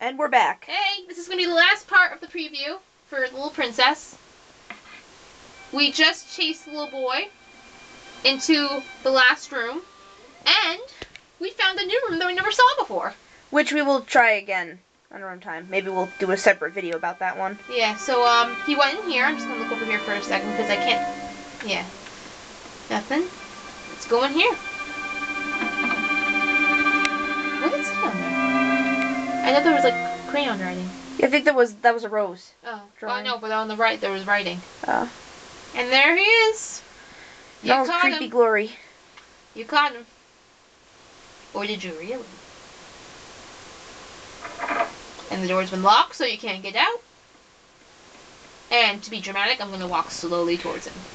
And we're back. Hey, this is gonna be the last part of the preview for Little Princess. We just chased the little boy into the last room, and we found a new room that we never saw before. Which we will try again on our own time. Maybe we'll do a separate video about that one. Yeah, so um, he went in here. I'm just gonna look over here for a second because I can't. Yeah, nothing. Let's go in here. I thought there was like crayon writing. I think that was that was a rose. Oh, well, Drawing. no, but on the right there was writing. Uh, And there he is. You was caught creepy him. glory. You caught him. Or did you really? And the door's been locked, so you can't get out. And to be dramatic, I'm gonna walk slowly towards him.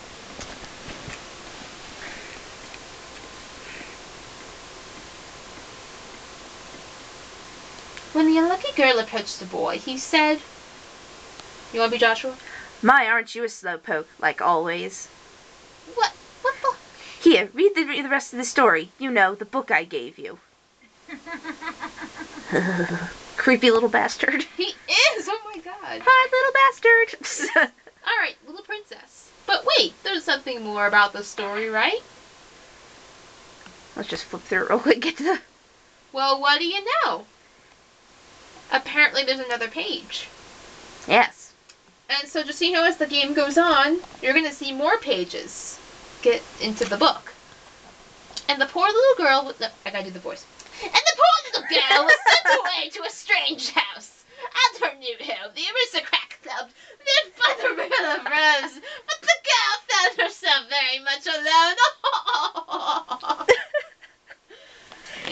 When the unlucky girl approached the boy, he said, You wanna be Joshua? My, aren't you a slowpoke, like always? What? What the? Here, read the, read the rest of the story. You know, the book I gave you. Creepy little bastard. He is! Oh my god. Hi, little bastard. Alright, little princess. But wait, there's something more about the story, right? Let's just flip through it real quick. Get to the. Well, what do you know? Apparently, there's another page. Yes. And so, just so you know, as the game goes on, you're gonna see more pages get into the book. And the poor little girl. No, I gotta do the voice. And the poor little girl was sent away to a strange house. At her new home, the aristocrat club lived by the river of Rose. But the girl found herself very much alone.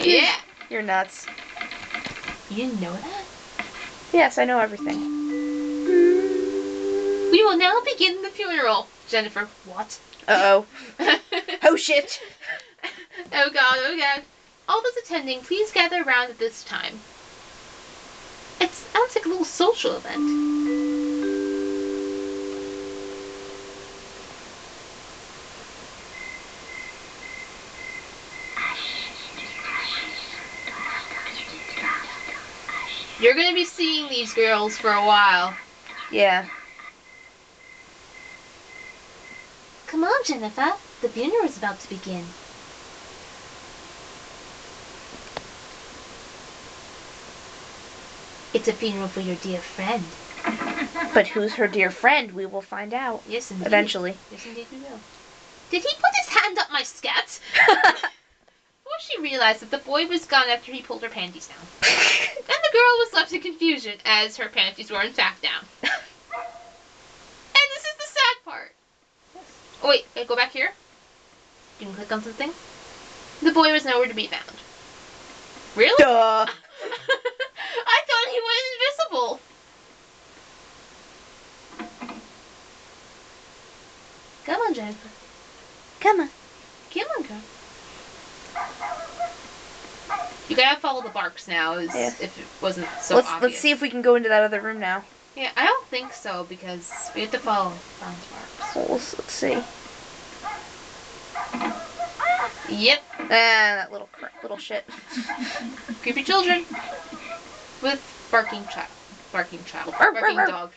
yeah. You're nuts. You didn't know that? Yes, I know everything. We will now begin the funeral. Jennifer, what? Uh oh. Oh shit. oh god, oh god. All those attending, please gather around at this time. It sounds like a little social event. You're gonna be seeing these girls for a while. Yeah. Come on, Jennifer. The funeral is about to begin. It's a funeral for your dear friend. But who's her dear friend? We will find out Yes, indeed. eventually. Yes, indeed we will. Did he put his hand up my skirt? Before she realized that the boy was gone after he pulled her panties down. Girl was left in confusion as her panties were in fact down. And this is the sad part. Oh wait, can I go back here. You can click on something. The boy was nowhere to be found. Really? Duh. I thought he was invisible. Come on, Jennifer. Come on. Come on, girl. You gotta follow the barks now, as Yeah. if it wasn't so let's obvious. let's see if we can go into that other room now. Yeah, I don't think so because we have to follow Brown's barks. Well, let's, let's see. Yep, Ah, that little little shit. creepy children with barking child, barking child, barking dog.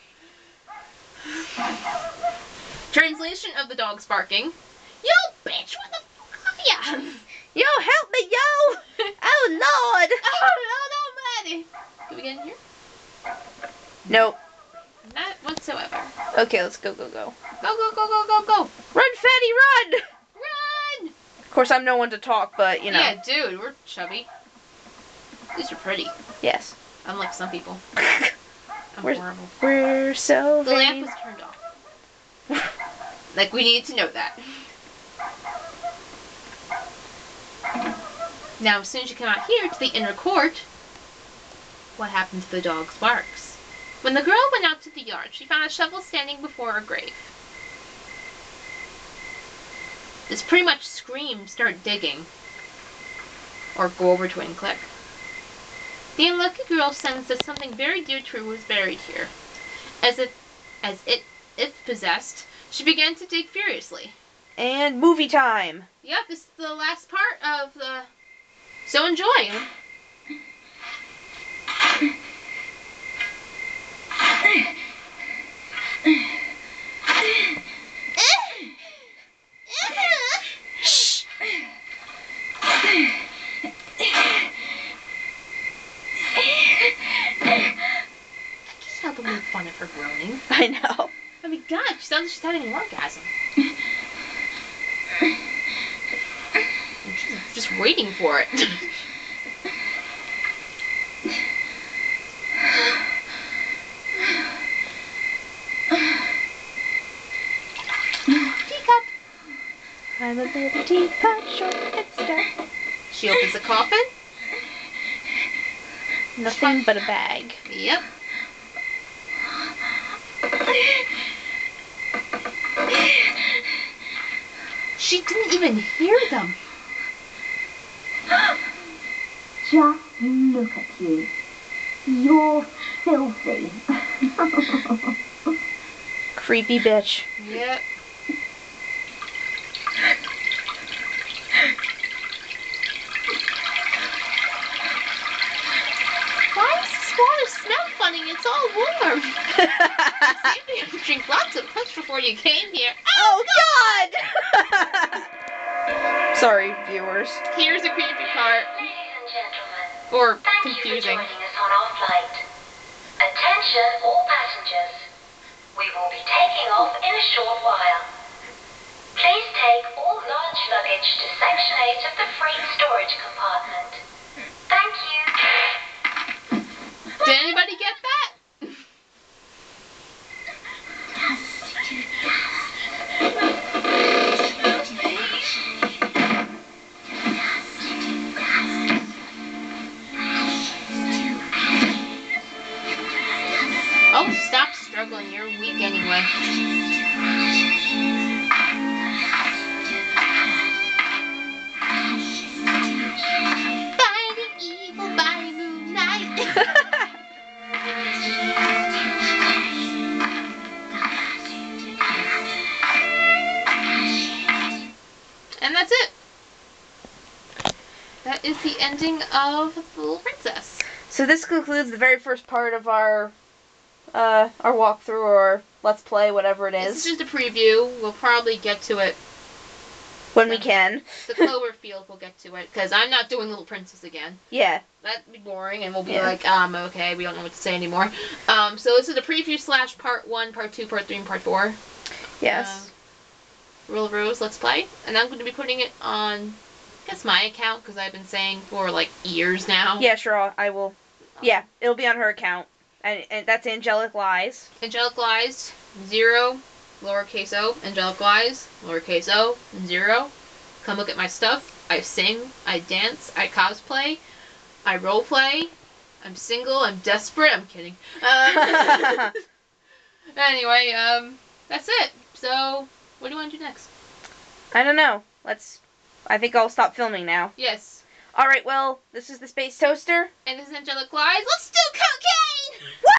Translation of the dog's barking. Yo, bitch, what the fuck are ya? Yo, help me, yo! Oh lord! Oh, no, no, Maddie. Can we get in here? Nope. Not whatsoever. Okay, let's go, go, go. Go, go, go, go, go, go. Run, fatty, run! Run! Of course, I'm no one to talk, but you know. Yeah, dude, we're chubby. Least we're pretty. Yes. Unlike some people. I'm Where's- horrible. We're so The lamp vain. was turned off. like, we need to know that. Now, as soon as you come out here to the inner court, what happened to the dog's barks? When the girl went out to the yard, she found a shovel standing before her grave. This pretty much screamed, start digging. Or go over to it and click. The unlucky girl sensed that something very dear to her was buried here. As if, as it, if possessed, she began to dig furiously. And movie time. Yep, this is the last part of the. So enjoy! I can't stop making fun of her groaning. I know. I mean, God, she sounds like she's having an orgasm. Just waiting for it. Teacup. I'm a little teapot, short hipster. She opens the coffin. Nothing but a bag. Yep. She didn't even hear them. Just look at you. You're filthy. Creepy bitch. Yep. Why does this water smell funny? It's all warm. You have to drink lots of punch before you came here. oh, oh God! Sorry, viewers. Here's a creepy part. Ladies and gentlemen, Or thank confusing. you for joining us on our flight. Attention all passengers. We will be taking off in a short while. Please take all large luggage to section 8 of the freight storage compartment. Thank you. Did anybody get of The Little Princess. so this concludes the very first part of our uh our walkthrough or let's play, whatever it is. This is, just a preview. We'll probably get to it. when we can. The Cloverfield, we'll get to it because I'm not doing Little Princess again. Yeah. That'd be boring, and we'll be Yeah. like, um, okay, we don't know what to say anymore. Um, so this is a preview slash part one, part two, part three, and part four. Yes. Rule of Rose, let's play, and I'm going to be putting it on, Guess my account because I've been saying for like years now. yeah, sure. I'll, I will. Yeah, it'll be on her account, and, and that's Angelic Lies. Angelic Lies zero, lowercase o. Angelic Lies lowercase o zero. Come look at my stuff. I sing, I dance, I cosplay, I role play. I'm single. I'm desperate. I'm kidding. Um, anyway, um, that's it. So, what do you want to do next? I don't know. Let's. I think I'll stop filming now. Yes. All right. Well, this is the Space Toaster. And this is Angelic Lies. Let's do cocaine.